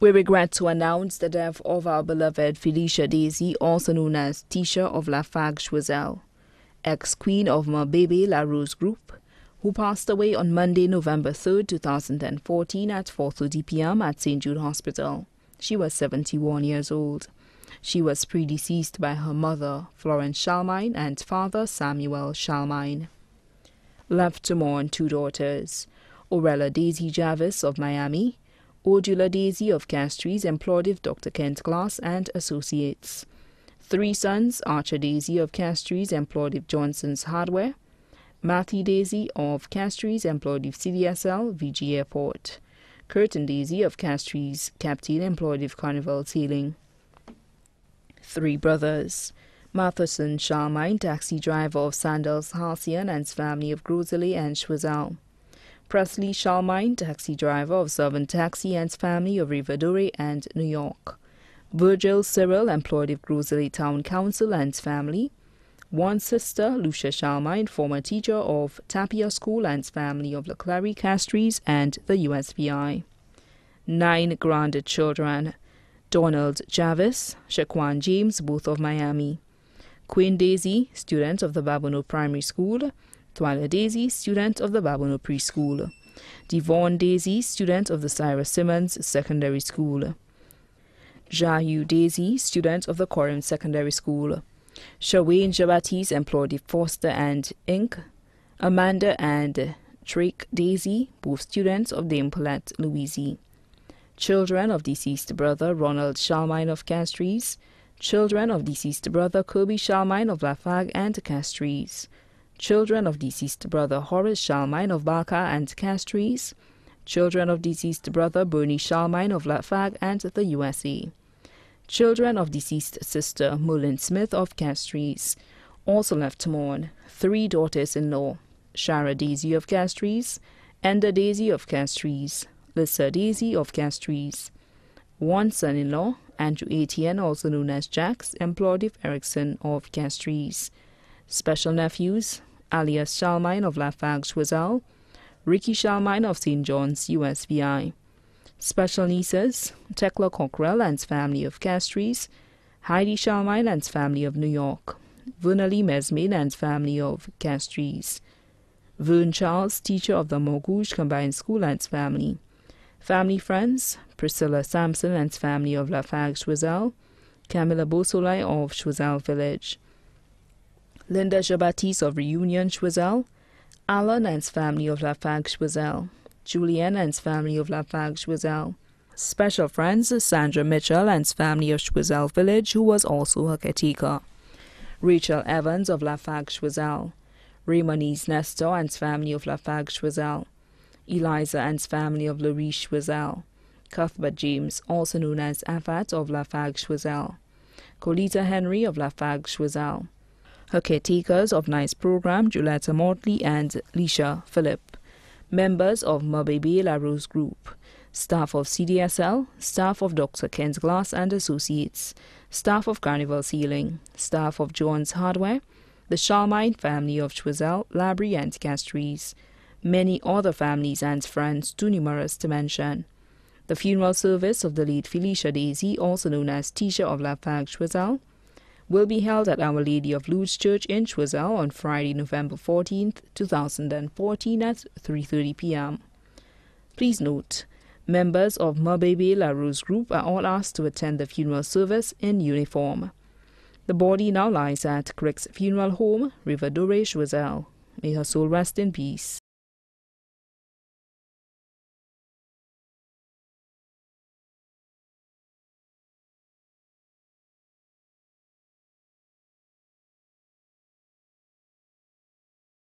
We regret to announce the death of our beloved Felicia Desir, also known as Tisha of Lafargue Choiseul, ex-queen of Mabebe La Rose Group, who passed away on Monday, November 3, 2014 at 4.30 p.m. at St. Jude Hospital. She was 71 years old. She was predeceased by her mother, Florence Shalmine, and father, Samuel Shalmine. Left to mourn two daughters, Orella Desir Jarvis of Miami, Odula Desir of Castries employed with Dr. Kent Glass and Associates. Three sons, Archer Desir of Castries employed with Johnson's Hardware, Matthew Desir of Castries employed with CDSL, VG Airport, Curtin Desir of Castries, captain employed with Carnival Sailing. Three brothers, Matheson Sharmine, taxi driver of Sandals Halcyon and his family of Grosley and Choiseul. Presley Shalmine, taxi driver of Southern Taxi and family of Riverdure and New York. Virgil Cyril, employed of Grosley Town Council and family. One sister, Lucia Shalmine, former teacher of Tapia School and family of Leclerc Castries and the USVI. Nine grounded children. Donald Jarvis, Shaquan James, both of Miami. Queen Desir, student of the Babonneau Primary School. Twyla Desir, student of the Babonneau Preschool. Devon Desir, student of the Sir Ira Simmons Secondary School. Jahu Desir, student of the Coram Secondary School. Shawane Jabatis, employed Foster and Inc. Amanda and Drake Desir, both students of Dame Pearlette Louisy. Children of deceased brother Ronald Shalmine of Castries. Children of deceased brother Kirby Shalmine of Lafargue and Castries children of deceased brother Horace Shalmine of Barca and Castries, children of deceased brother Bernie Shalmine of Lafargue and the USA, children of deceased sister Mullen Smith of Castries, also left to mourn, three daughters-in-law, Shara Desir of Castries, Enda Desir of Castries, Lissa Desir of Castries, one son-in-law, Andrew Etienne, also known as Jax, employed of Erickson of Castries, special nephews, alias Shalmine of Lafargue Choiseul, Ricky Shalmine of St. John's USVI. Special nieces, Tekla Cockrell and family of Castries, Heidi Shalmine and family of New York, Vernally Mesmin and family of Castries, Vern Charles, teacher of the Morgouche Combined School and family. Family friends, Priscilla Sampson and family of Lafargue Choiseul, Camilla Beausoleil of Choiseul Village, Linda Jabatis of Reunion Choiseul, Alan and his family of Lafargue Choiseul, Julian and his family of Lafargue Choiseul, special friends Sandra Mitchell and his family of Choiseul Village, who was also her caretaker, Rachel Evans of Lafargue Choiseul, Raymonese Nestor and his family of Lafargue Choiseul, Eliza and his family of Lariche Choiseul, Cuthbert James, also known as Afat of Lafargue Choiseul, Colita Henry of Lafargue Choiseul, her caretakers of NICE program, Julietta Mortley and Lisha Phillip, members of Mabebe La Rose Group, staff of CDSL, staff of Dr. Kent Glass and Associates, staff of Carnival Sailing, staff of John's Hardware, the Shalmine family of Choiseul, Labrie and Castries, many other families and friends too numerous to mention. The funeral service of the late Felicia Desir, also known as Tisha of Lafargue Choiseul, will be held at Our Lady of Lourdes Church in Choiseul on Friday, November 14th, 2014 at 3.30 p.m. Please note, members of Mabebe La Rose Group are all asked to attend the funeral service in uniform. The body now lies at Crick's Funeral Home, Riverdure, Choiseul. May her soul rest in peace.